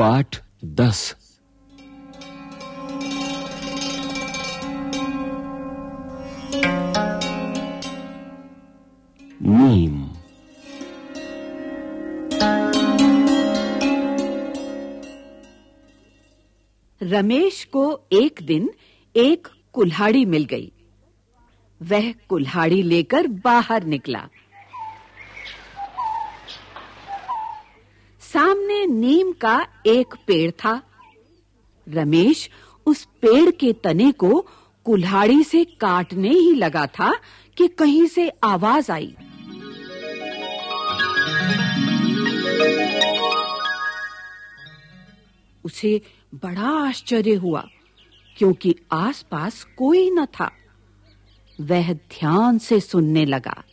पाठ दस। नीम। रमेश को एक दिन एक कुल्हाड़ी मिल गई। वह कुल्हाड़ी लेकर बाहर निकला। सामने नीम का एक पेड़ था। रमेश उस पेड़ के तने को कुल्हाड़ी से काटने ही लगा था कि कहीं से आवाज़ आई। उसे बड़ा आश्चर्य हुआ, क्योंकि आसपास कोई न था। वह ध्यान से सुनने लगा।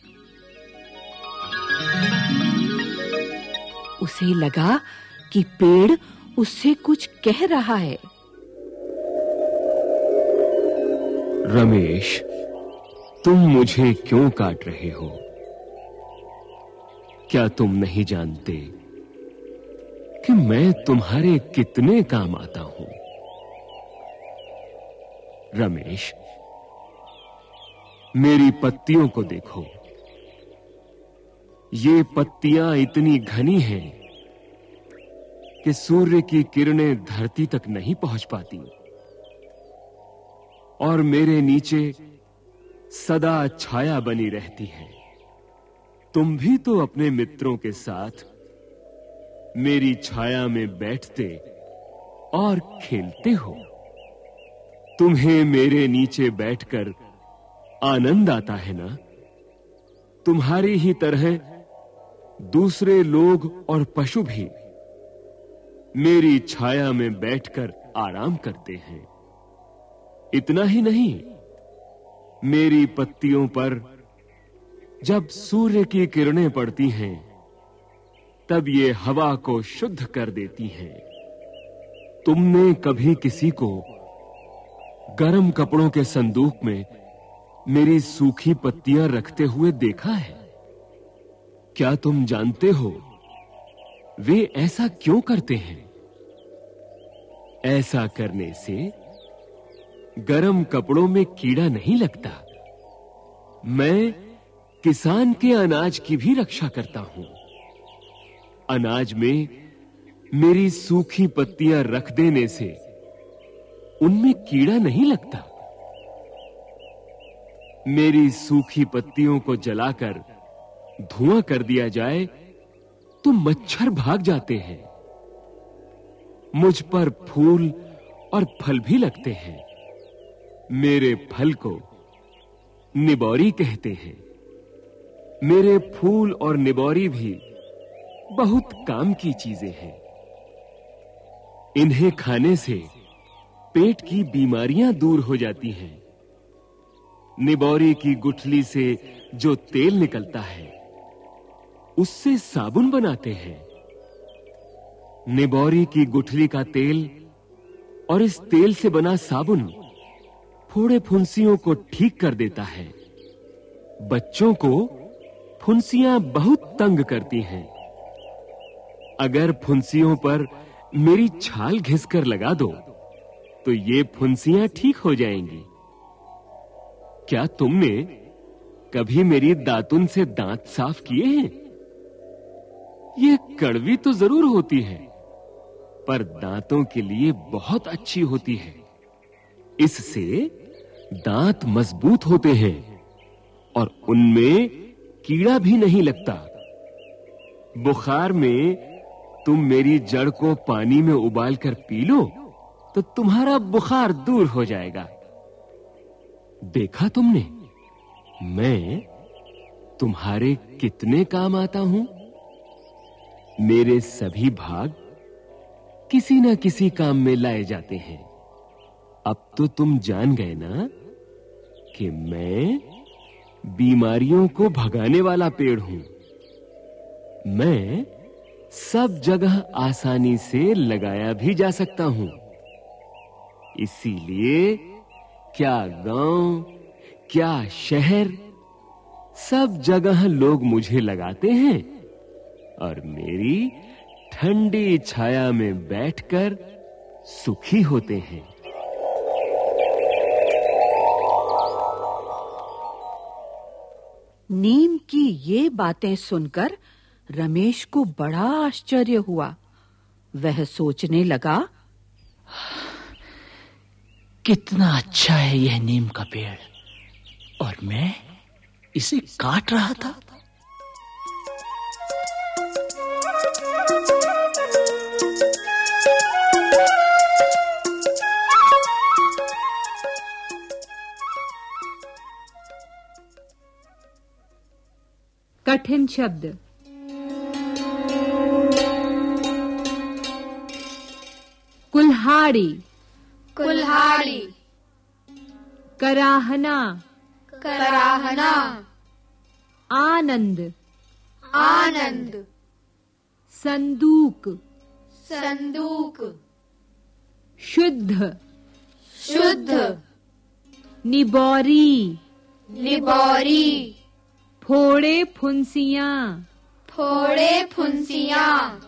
उसे लगा कि पेड़ उससे कुछ कह रहा है। रमेश, तुम मुझे क्यों काट रहे हो? क्या तुम नहीं जानते कि मैं तुम्हारे कितने काम आता हूँ? रमेश, मेरी पत्तियों को देखो। ये पत्तियाँ इतनी घनी हैं कि सूर्य की किरणें धरती तक नहीं पहुँच पाती। और मेरे नीचे सदा छाया बनी रहती है। तुम भी तो अपने मित्रों के साथ मेरी छाया में बैठते और खेलते हो। तुम्हें मेरे नीचे बैठकर आनंद आता है ना? तुम्हारी ही तरह दूसरे लोग और पशु भी मेरी छाया में बैठकर आराम करते हैं। इतना ही नहीं, मेरी पत्तियों पर जब सूर्य की किरणें पड़ती हैं, तब ये हवा को शुद्ध कर देती हैं। तुमने कभी किसी को गर्म कपड़ों के संदूक में मेरी सूखी पत्तियाँ रखते हुए देखा है? क्या तुम जानते हो? वे ऐसा क्यों करते हैं? ऐसा करने से गरम कपड़ों में कीड़ा नहीं लगता। मैं किसान के अनाज की भी रक्षा करता हूँ। अनाज में मेरी सूखी पत्तियाँ रख देने से उनमें कीड़ा नहीं लगता। मेरी सूखी पत्तियों को जलाकर धुआँ कर दिया जाए तो मच्छर भाग जाते हैं। मुझ पर फूल और फल भी लगते हैं। मेरे फल को निबौरी कहते हैं। मेरे फूल और निबौरी भी बहुत काम की चीज़ें हैं। इन्हें खाने से पेट की बीमारियाँ दूर हो जाती हैं। निबौरी की गुठली से जो तेल निकलता है उससे साबुन बनाते हैं। निबौरी की गुठली का तेल और इस तेल से बना साबुन फोड़े फुंसियों को ठीक कर देता है। बच्चों को फुंसियाँ बहुत तंग करती हैं। अगर फुंसियों पर मेरी छाल घिसकर लगा दो तो ये फुंसियाँ ठीक हो जाएँगी। क्या तुमने कभी मेरी दातुन से दांत साफ़ किए हैं? ये कड़वी तो ज़रूर होती है, पर दांतों के लिए बहुत अच्छी होती है। इससे दांत मज़बूत होते हैं और उनमें कीड़ा भी नहीं लगता। बुखार में तुम मेरी जड़ को पानी में उबालकर पी लो तो तुम्हारा बुखार दूर हो जाएगा। देखा तुमने? मैं तुम्हारे कितने काम आता हूँ? मेरे सभी भाग किसी ना किसी काम में लाए जाते हैं। अब तो तुम जान गए ना कि मैं बीमारियों को भगाने वाला पेड़ हूँ। मैं सब जगह आसानी से लगाया भी जा सकता हूँ। इसीलिए क्या गाँव, क्या शहर, सब जगह लोग मुझे लगाते हैं। और मेरी ठंडी छाया में बैठकर सुखी होते हैं। नीम की ये बातें सुनकर रमेश को बड़ा आश्चर्य हुआ। वह सोचने लगा कितना अच्छा है यह नीम का पेड़। और मैं इसे काट रहा था। कठिन शब्द। कुल्हाड़ी। कुल्हाड़ी। कराहना। कराहना। आनंद। आनंद। संदूक। संदूक। शुद्ध। शुद्ध। निबौरी। निबौरी। फोड़े फुंसियाँ। फोड़े फुंसियाँ।